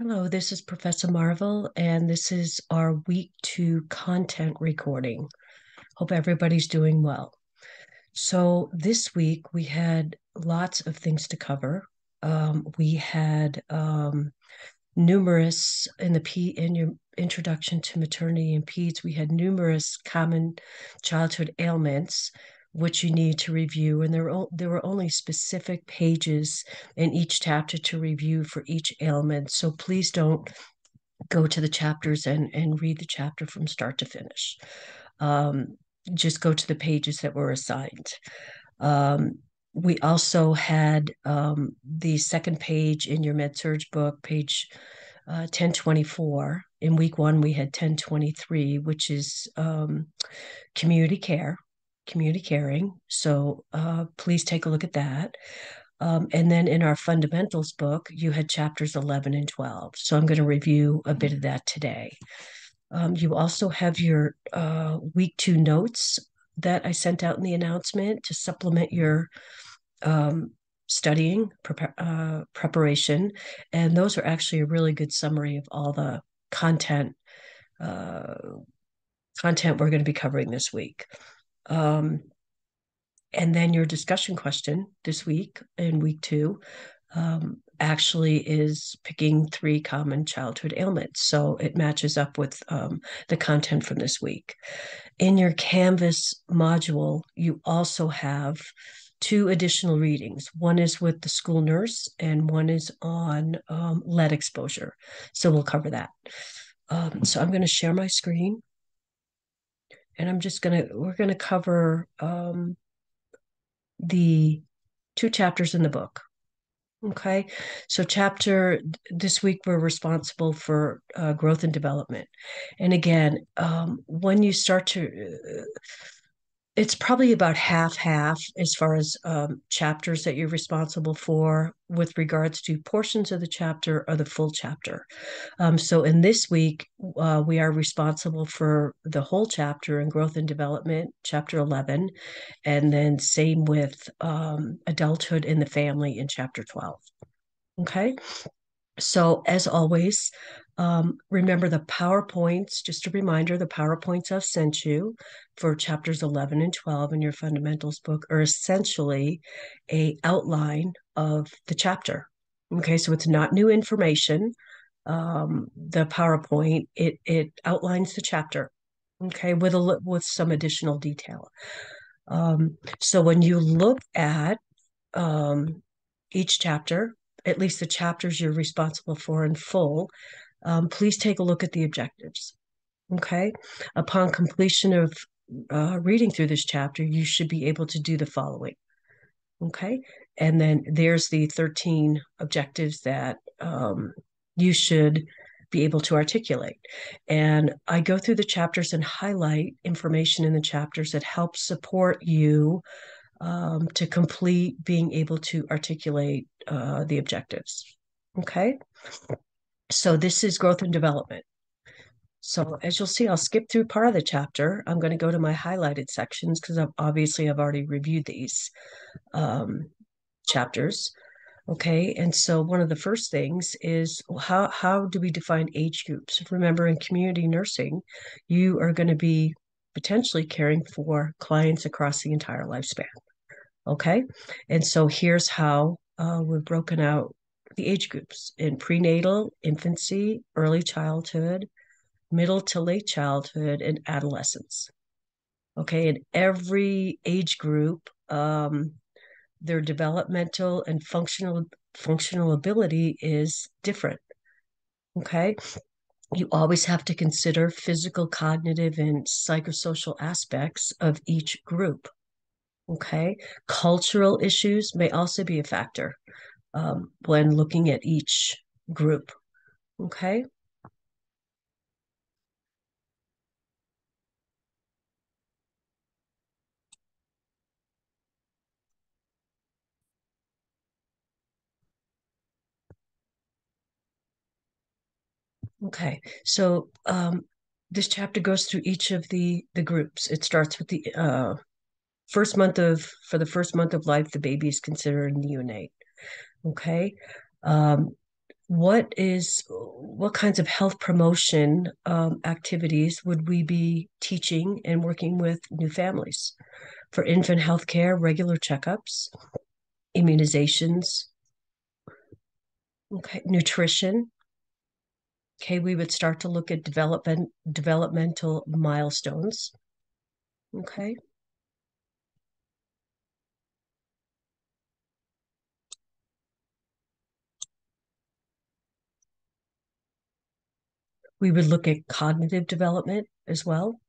Hello, this is Professor Marvel, and this is our week two content recording. Hope everybody's doing well. So, this week we had lots of things to cover. Um, we had um, numerous in the P in your introduction to maternity and peds, we had numerous common childhood ailments which you need to review. And there were, there were only specific pages in each chapter to review for each ailment. So please don't go to the chapters and, and read the chapter from start to finish. Um, just go to the pages that were assigned. Um, we also had um, the second page in your med-surg book, page uh, 1024. In week one, we had 1023, which is um, community care community caring. So uh, please take a look at that. Um, and then in our fundamentals book, you had chapters 11 and 12. So I'm going to review a bit of that today. Um, you also have your uh, week two notes that I sent out in the announcement to supplement your um, studying uh, preparation. And those are actually a really good summary of all the content uh, content we're going to be covering this week. Um, and then your discussion question this week in week two um, actually is picking three common childhood ailments. So it matches up with um, the content from this week. In your Canvas module, you also have two additional readings. One is with the school nurse, and one is on um, lead exposure. So we'll cover that. Um, so I'm going to share my screen and I'm just gonna we're gonna cover um, the two chapters in the book. Okay, so chapter this week we're responsible for uh, growth and development, and again, um, when you start to uh, it's probably about half half as far as um, chapters that you're responsible for with regards to portions of the chapter or the full chapter. Um, so in this week, uh, we are responsible for the whole chapter in growth and development, chapter 11, and then same with um, adulthood in the family in chapter 12. Okay. So, as always, um, remember the PowerPoints, just a reminder the PowerPoints I've sent you for chapters 11 and 12 in your fundamentals book are essentially a outline of the chapter. Okay, so it's not new information. Um, the PowerPoint it it outlines the chapter. Okay, with a with some additional detail. Um, so when you look at um, each chapter, at least the chapters you're responsible for in full, um, please take a look at the objectives. Okay. Upon completion of uh, reading through this chapter, you should be able to do the following. Okay. And then there's the 13 objectives that um, you should be able to articulate. And I go through the chapters and highlight information in the chapters that help support you um, to complete being able to articulate uh, the objectives. Okay. So this is growth and development. So as you'll see, I'll skip through part of the chapter. I'm going to go to my highlighted sections because I've, obviously I've already reviewed these um, chapters. Okay, and so one of the first things is how how do we define age groups? Remember, in community nursing, you are going to be potentially caring for clients across the entire lifespan. Okay, and so here's how uh, we've broken out the age groups in prenatal, infancy, early childhood, middle to late childhood, and adolescence. Okay, in every age group, um, their developmental and functional functional ability is different. Okay, you always have to consider physical, cognitive, and psychosocial aspects of each group. Okay, cultural issues may also be a factor um, when looking at each group. Okay. Okay, so um, this chapter goes through each of the the groups. It starts with the uh, first month of for the first month of life, the baby is considered neonate. Okay, um, what is what kinds of health promotion um, activities would we be teaching and working with new families? For infant health care regular checkups immunizations okay nutrition. Okay we would start to look at development developmental milestones okay We would look at cognitive development as well,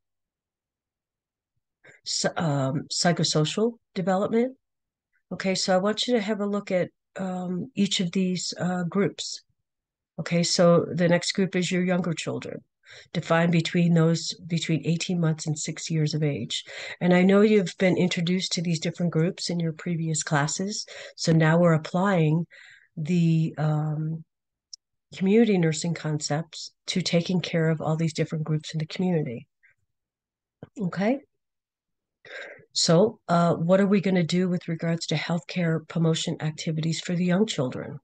so, um, psychosocial development. Okay, so I want you to have a look at um, each of these uh, groups. Okay, so the next group is your younger children, defined between those between 18 months and six years of age. And I know you've been introduced to these different groups in your previous classes. So now we're applying the um, community nursing concepts to taking care of all these different groups in the community. Okay. So, uh, what are we going to do with regards to healthcare promotion activities for the young children?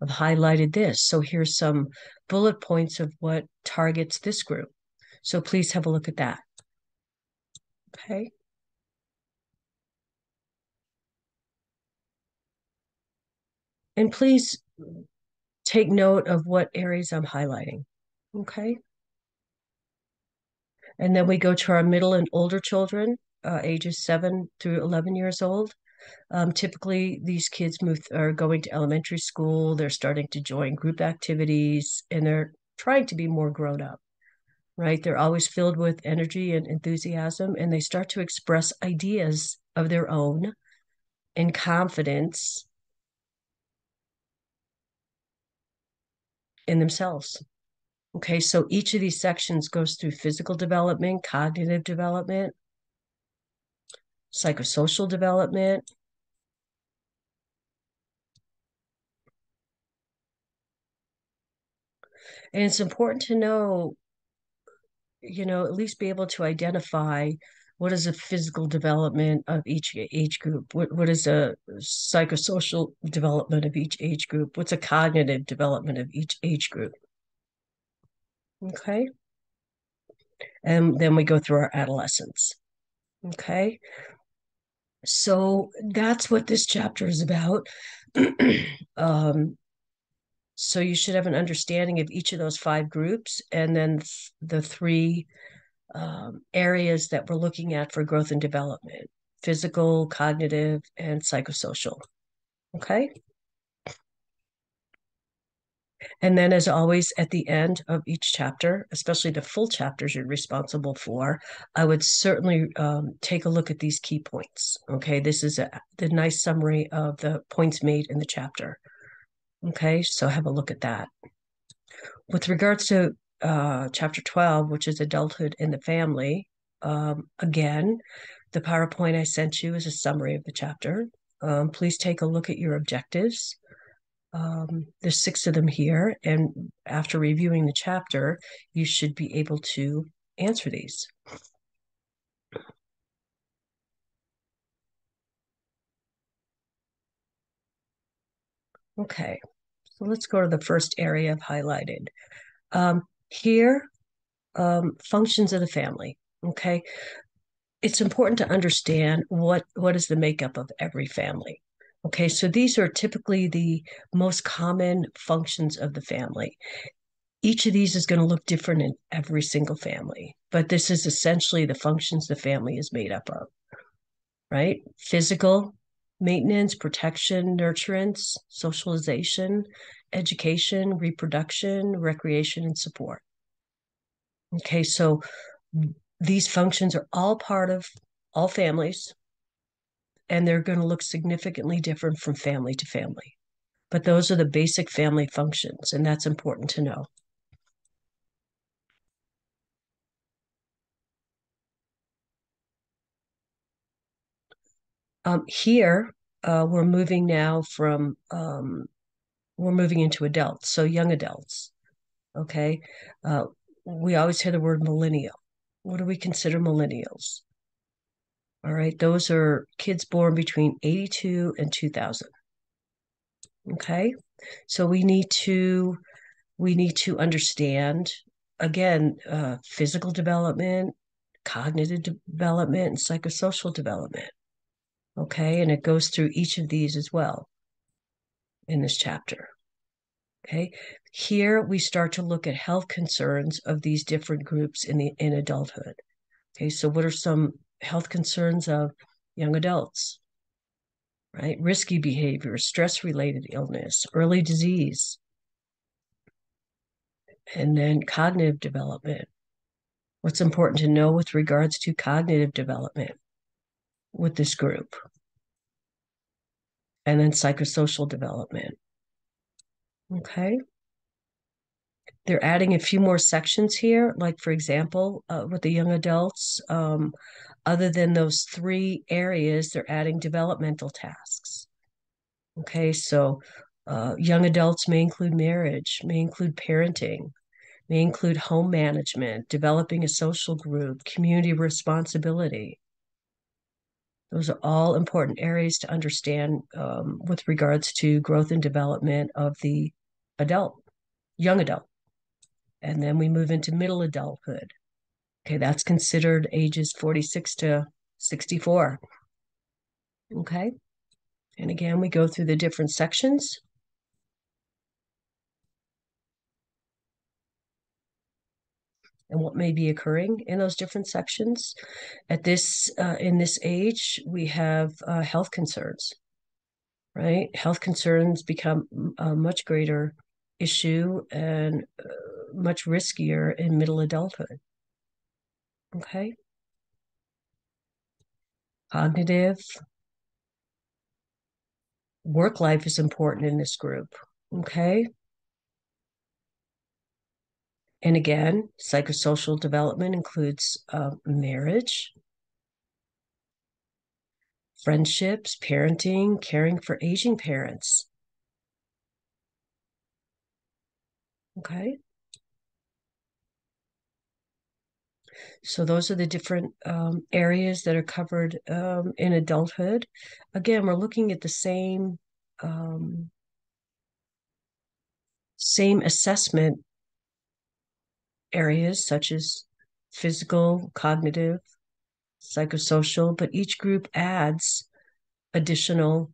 I've highlighted this. So, here's some bullet points of what targets this group. So, please have a look at that. Okay. And please take note of what areas I'm highlighting. Okay. And then we go to our middle and older children, uh, ages seven through 11 years old. Um, typically, these kids move are going to elementary school. They're starting to join group activities, and they're trying to be more grown up. Right? They're always filled with energy and enthusiasm, and they start to express ideas of their own and confidence in themselves. Okay, so each of these sections goes through physical development, cognitive development, psychosocial development, and it's important to know, you know, at least be able to identify what is a physical development of each age group? What, what is a psychosocial development of each age group? What's a cognitive development of each age group? Okay. And then we go through our adolescence. Okay. So that's what this chapter is about. Um, so you should have an understanding of each of those five groups and then the three um, areas that we're looking at for growth and development physical, cognitive, and psychosocial. Okay. And then, as always, at the end of each chapter, especially the full chapters you're responsible for, I would certainly um, take a look at these key points. Okay. This is a, the nice summary of the points made in the chapter. Okay. So have a look at that. With regards to uh, chapter 12, which is adulthood in the family. Um, again, the PowerPoint I sent you is a summary of the chapter. Um, please take a look at your objectives. Um, there's six of them here, and after reviewing the chapter, you should be able to answer these. Okay, so let's go to the first area I've highlighted. Um, here, um, functions of the family. Okay. It's important to understand what, what is the makeup of every family. Okay, so these are typically the most common functions of the family. Each of these is going to look different in every single family, but this is essentially the functions the family is made up of, right? Physical maintenance, protection, nurturance, socialization, education, reproduction, recreation, and support. Okay, so these functions are all part of all families, and they're going to look significantly different from family to family. But those are the basic family functions, and that's important to know. Um, here, uh, we're moving now from um, we're moving into adults, so young adults. Okay. Uh, we always hear the word millennial. What do we consider millennials? All right. Those are kids born between 82 and 2000. Okay. So we need to we need to understand again uh, physical development, cognitive development, and psychosocial development. Okay, and it goes through each of these as well in this chapter. Okay, here we start to look at health concerns of these different groups in the in adulthood. Okay, so what are some health concerns of young adults? Right, risky behavior, stress-related illness, early disease, and then cognitive development. What's important to know with regards to cognitive development with this group? And then psychosocial development. Okay. They're adding a few more sections here, like, for example, uh, with the young adults, um, other than those three areas, they're adding developmental tasks. Okay, so uh, young adults may include marriage, may include parenting, may include home management, developing a social group, community responsibility. Those are all important areas to understand um, with regards to growth and development of the adult, young adult. And then we move into middle adulthood. Okay, that's considered ages 46 to 64. Okay. And again, we go through the different sections. and what may be occurring in those different sections. At this, uh, in this age, we have uh, health concerns, right? Health concerns become a much greater issue and uh, much riskier in middle adulthood. Okay. Cognitive work life is important in this group. Okay. And again, psychosocial development includes uh, marriage, friendships, parenting, caring for aging parents. Okay. So those are the different um, areas that are covered um, in adulthood. Again, we're looking at the same um, same assessment areas such as physical, cognitive, psychosocial, but each group adds additional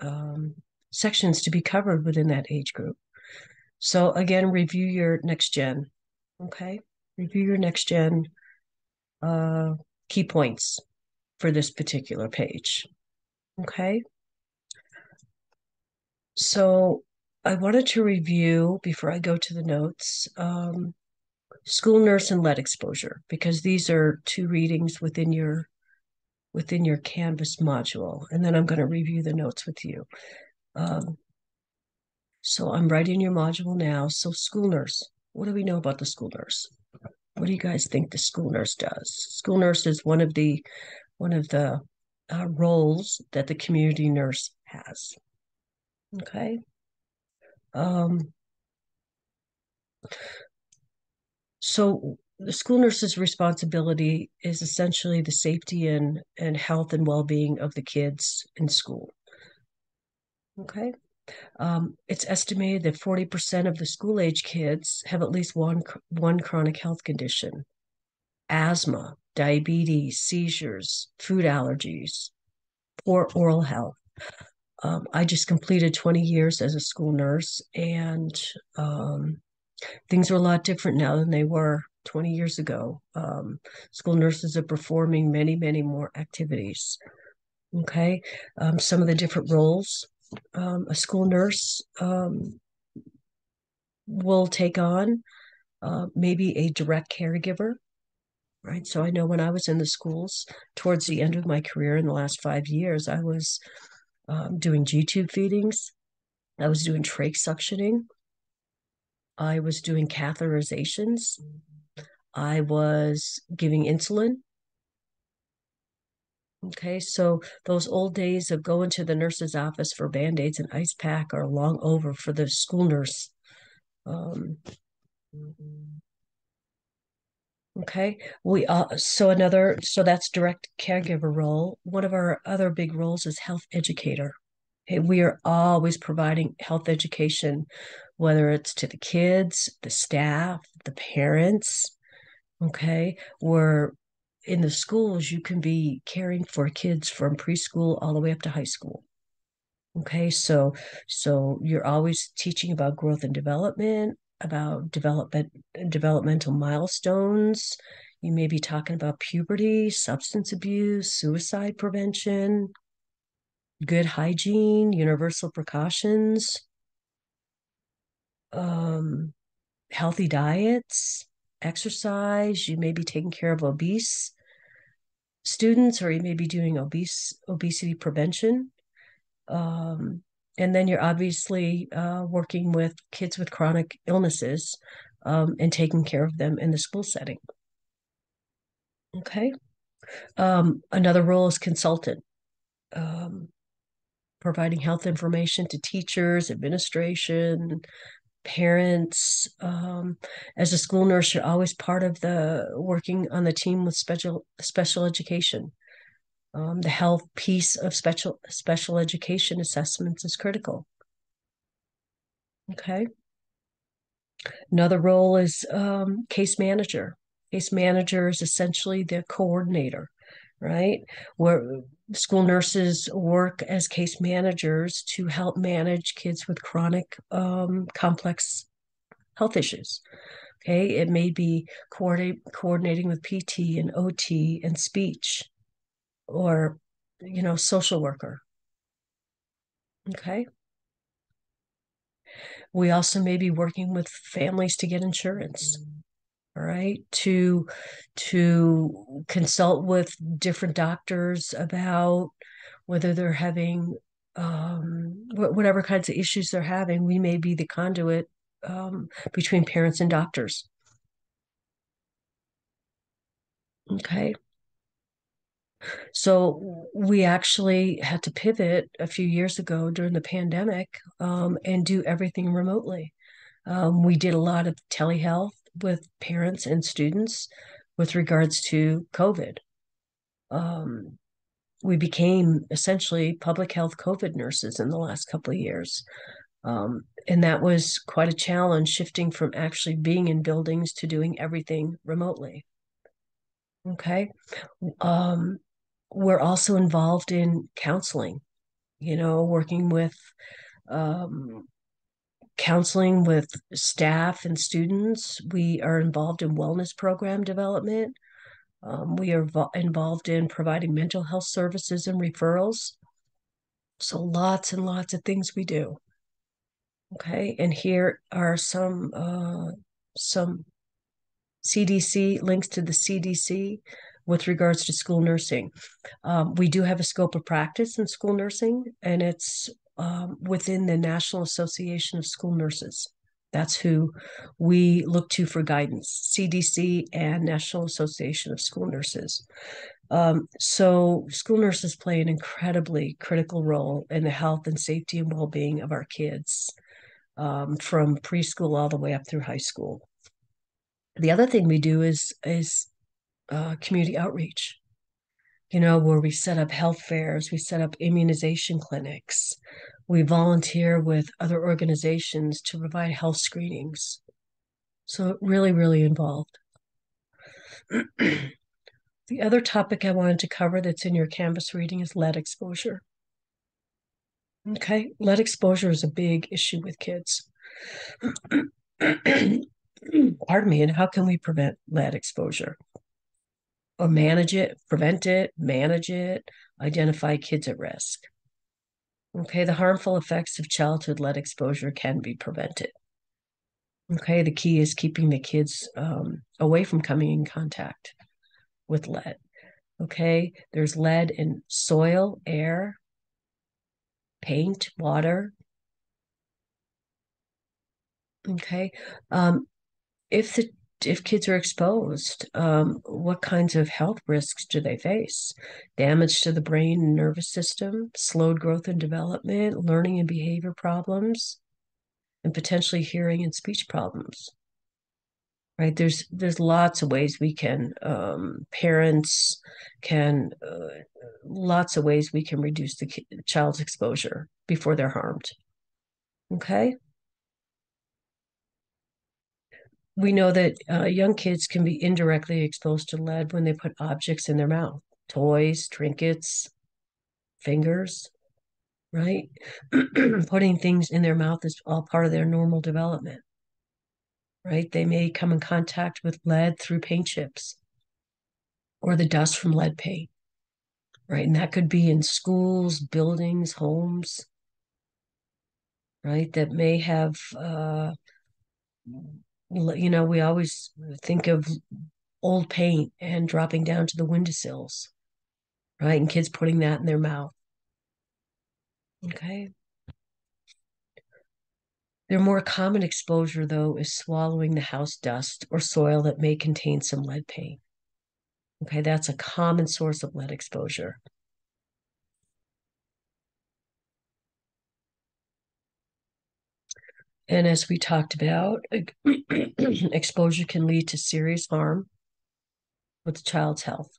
um, sections to be covered within that age group. So again, review your next gen. Okay, review your next gen uh, key points for this particular page. Okay. So I wanted to review before I go to the notes um, school nurse and lead exposure because these are two readings within your within your Canvas module, and then I'm going to review the notes with you. Um, so I'm writing your module now. So school nurse, what do we know about the school nurse? What do you guys think the school nurse does? School nurse is one of the one of the uh, roles that the community nurse has. Okay. Um, so the school nurse's responsibility is essentially the safety and, and health and well-being of the kids in school. Okay. Um, it's estimated that 40% of the school age kids have at least one, one chronic health condition asthma, diabetes, seizures, food allergies, poor oral health. Um, I just completed 20 years as a school nurse, and um, things are a lot different now than they were 20 years ago. Um, school nurses are performing many, many more activities. Okay, um, some of the different roles um, a school nurse um, will take on, uh, maybe a direct caregiver. Right. So I know when I was in the schools towards the end of my career in the last five years, I was um, doing G tube feedings. I was doing trach suctioning. I was doing catheterizations. I was giving insulin. Okay, so those old days of going to the nurse's office for band aids and ice pack are long over for the school nurse. Um, okay, we uh, so another so that's direct caregiver role. One of our other big roles is health educator. we are always providing health education, whether it's to the kids, the staff, the parents. Okay. We're in the schools, you can be caring for kids from preschool all the way up to high school. Okay, so so you're always teaching about growth and development, about development developmental milestones. You may be talking about puberty, substance abuse, suicide prevention, good hygiene, universal precautions, um, healthy diets, exercise. You may be taking care of obese students, or you may be doing obese obesity prevention. Um, and then you're obviously uh, working with kids with chronic illnesses um, and taking care of them in the school setting. Okay. Um, another role is consultant, um, providing health information to teachers, administration, parents. Um, as a school nurse, you're always part of the working on the team with special special education. Um, the health piece of special special education assessments is critical. Okay. Another role is um, case manager. Case manager is essentially the coordinator, right? Where school nurses work as case managers to help manage kids with chronic, um, complex health issues. Okay, it may be coordinate, coordinating with PT and OT and speech or you know social worker. Okay. We also may be working with families to get insurance right to to consult with different doctors about whether they're having um, whatever kinds of issues they're having we may be the conduit um, between parents and doctors okay so we actually had to pivot a few years ago during the pandemic um, and do everything remotely. Um, we did a lot of telehealth with parents and students with regards to COVID. Um, we became essentially public health COVID nurses in the last couple of years. Um, and that was quite a challenge shifting from actually being in buildings to doing everything remotely. Okay. Um, we're also involved in counseling, you know, working with um, counseling with staff and students. We are involved in wellness program development. Um, we are vo- involved in providing mental health services and referrals. So lots and lots of things we do. Okay, and here are some uh, some CDC links to the CDC with regards to school nursing. Um, we do have a scope of practice in school nursing, and it's um, within the National Association of School Nurses. That's who we look to for guidance CDC and National Association of School Nurses. Um, so, school nurses play an incredibly critical role in the health and safety and well being of our kids um, from preschool all the way up through high school. The other thing we do is, is uh, community outreach, you know, where we set up health fairs, we set up immunization clinics, we volunteer with other organizations to provide health screenings. So, really, really involved. the other topic I wanted to cover that's in your Canvas reading is lead exposure. Okay, lead exposure is a big issue with kids. Pardon me, and how can we prevent lead exposure? Or manage it, prevent it, manage it, identify kids at risk. Okay, the harmful effects of childhood lead exposure can be prevented. Okay, the key is keeping the kids um, away from coming in contact with lead. Okay, there's lead in soil, air, paint, water. Okay, um, if the if kids are exposed, um, what kinds of health risks do they face? Damage to the brain and nervous system, slowed growth and development, learning and behavior problems, and potentially hearing and speech problems. right? There's there's lots of ways we can um, parents can uh, lots of ways we can reduce the child's exposure before they're harmed. Okay. We know that uh, young kids can be indirectly exposed to lead when they put objects in their mouth, toys, trinkets, fingers, right? Putting things in their mouth is all part of their normal development right? They may come in contact with lead through paint chips or the dust from lead paint, right? And that could be in schools, buildings, homes, right? That may have, uh, you know, we always think of old paint and dropping down to the windowsills, right? And kids putting that in their mouth. Okay. Their more common exposure, though, is swallowing the house dust or soil that may contain some lead paint. Okay, that's a common source of lead exposure. And as we talked about, exposure can lead to serious harm with the child's health.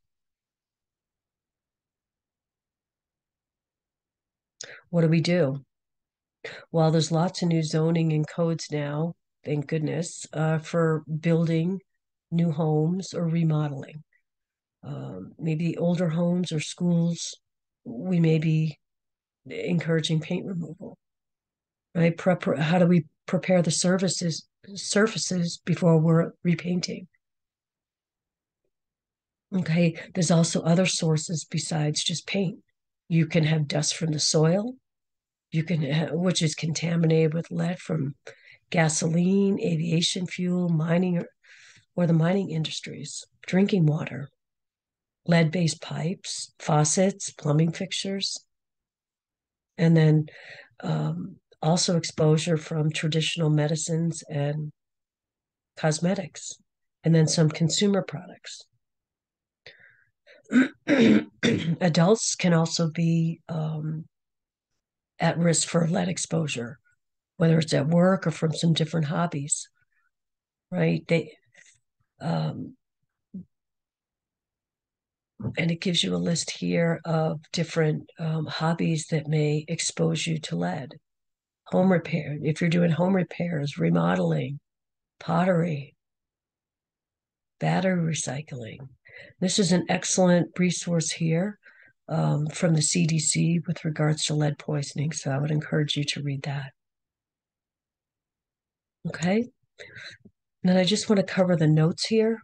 What do we do? Well, there's lots of new zoning and codes now, thank goodness, uh, for building new homes or remodeling. Um, maybe older homes or schools, we may be encouraging paint removal. Right? How do we prepare the services surfaces before we're repainting? Okay, there's also other sources besides just paint. You can have dust from the soil, you can which is contaminated with lead from gasoline, aviation fuel, mining or, or the mining industries, drinking water, lead-based pipes, faucets, plumbing fixtures, and then um, also exposure from traditional medicines and cosmetics, and then some consumer products. Adults can also be um, at risk for lead exposure, whether it's at work or from some different hobbies, right? They, um, and it gives you a list here of different um, hobbies that may expose you to lead. Home repair, if you're doing home repairs, remodeling, pottery, battery recycling. This is an excellent resource here um, from the CDC with regards to lead poisoning. So I would encourage you to read that. Okay. Then I just want to cover the notes here.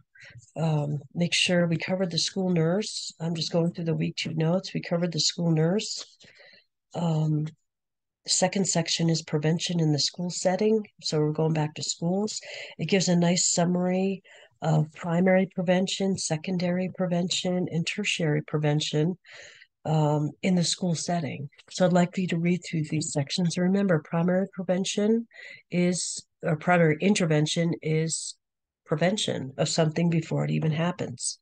Um, make sure we covered the school nurse. I'm just going through the week two notes. We covered the school nurse. Um, the second section is prevention in the school setting. So we're going back to schools. It gives a nice summary of primary prevention, secondary prevention, and tertiary prevention um, in the school setting. So I'd like you to read through these sections. Remember, primary prevention is, or primary intervention is prevention of something before it even happens.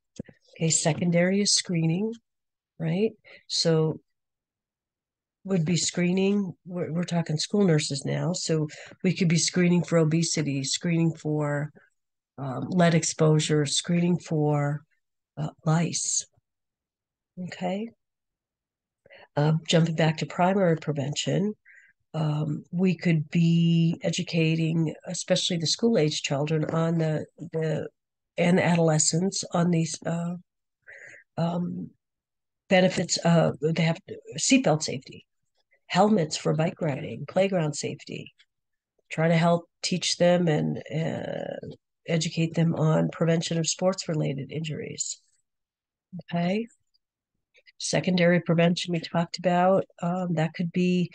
Okay, secondary is screening, right? So would be screening. We're, we're talking school nurses now. So we could be screening for obesity, screening for um, lead exposure, screening for uh, lice. Okay. Uh, jumping back to primary prevention, um, we could be educating, especially the school age children, on the the and adolescents on these uh, um, benefits. Of, they have seatbelt safety, helmets for bike riding, playground safety. Try to help teach them and uh, educate them on prevention of sports related injuries. Okay. Secondary prevention we talked about. Um, that could be,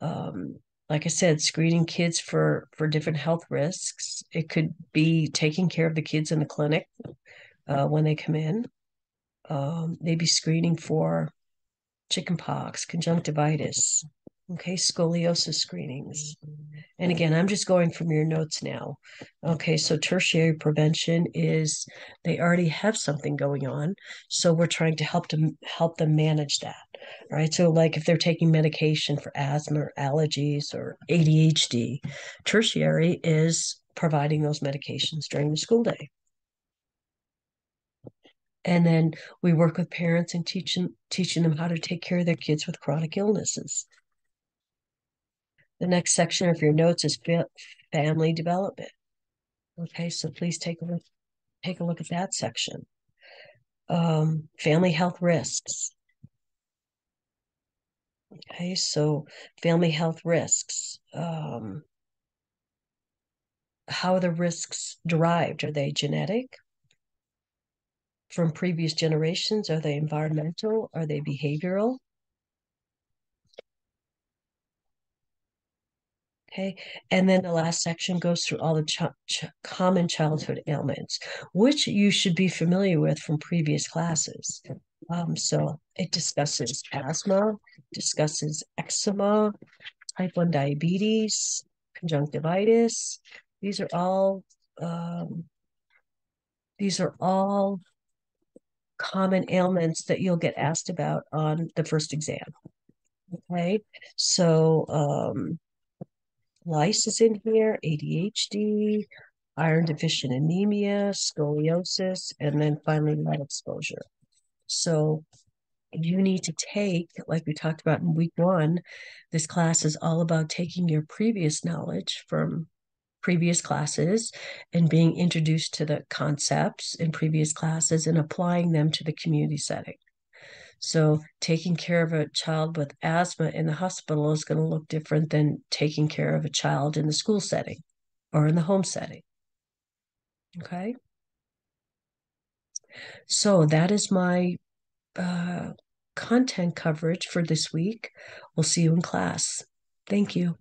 um, like I said, screening kids for for different health risks. It could be taking care of the kids in the clinic uh, when they come in. Um, maybe screening for chickenpox, conjunctivitis, Okay, scoliosis screenings. And again, I'm just going from your notes now. Okay, so tertiary prevention is they already have something going on, so we're trying to help them help them manage that. Right? So like if they're taking medication for asthma or allergies or ADHD, tertiary is providing those medications during the school day. And then we work with parents and teaching teaching them how to take care of their kids with chronic illnesses. The next section of your notes is family development. Okay, so please take a look, take a look at that section. Um, family health risks. Okay, so family health risks. Um, how are the risks derived? Are they genetic? From previous generations? Are they environmental? Are they behavioral? Okay, and then the last section goes through all the ch ch common childhood ailments, which you should be familiar with from previous classes. Um, so it discusses asthma, discusses eczema, type 1 diabetes, conjunctivitis. These are all um, these are all common ailments that you'll get asked about on the first exam. Okay, so um, lice is in here, ADHD, iron deficient anemia, scoliosis, and then finally lead exposure. So you need to take, like we talked about in week one, this class is all about taking your previous knowledge from previous classes and being introduced to the concepts in previous classes and applying them to the community setting. So, taking care of a child with asthma in the hospital is going to look different than taking care of a child in the school setting or in the home setting. Okay. So, that is my uh, content coverage for this week. We'll see you in class. Thank you.